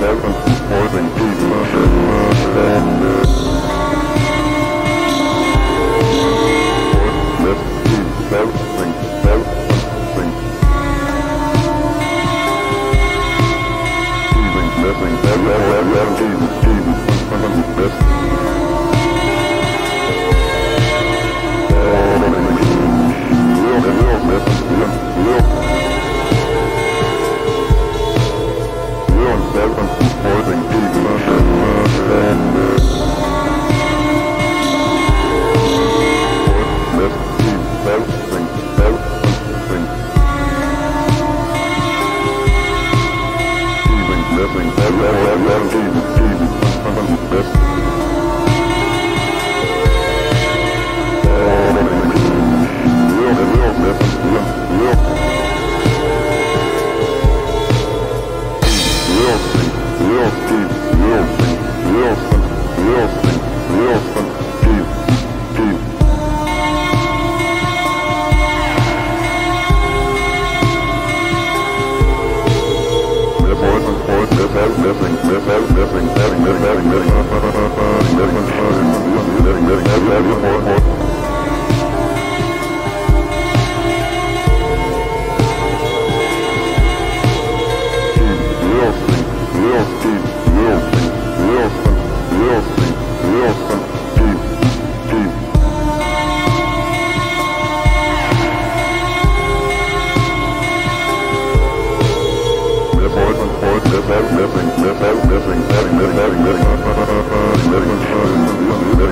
That was more than Jesus. Wilson, Wilson, Wilson, Wilson, Wilson, peace, peace. Missing, missing, missing, missing, missing, missing, missing, missing.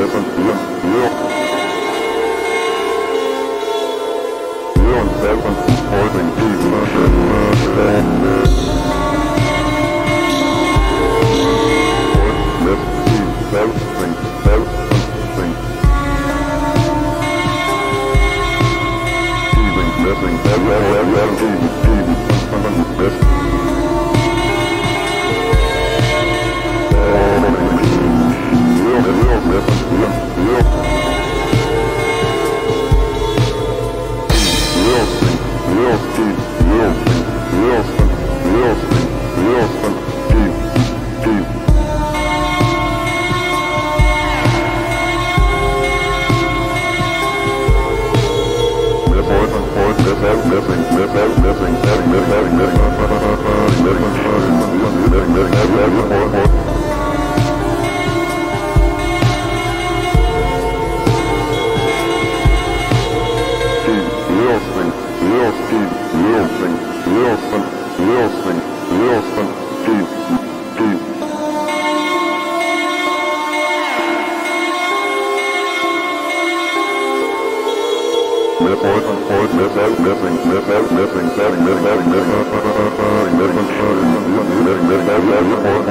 hören, hören, hören, hören, hören, hören, Thank you.